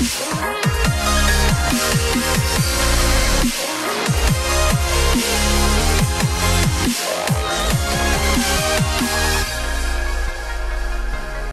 Música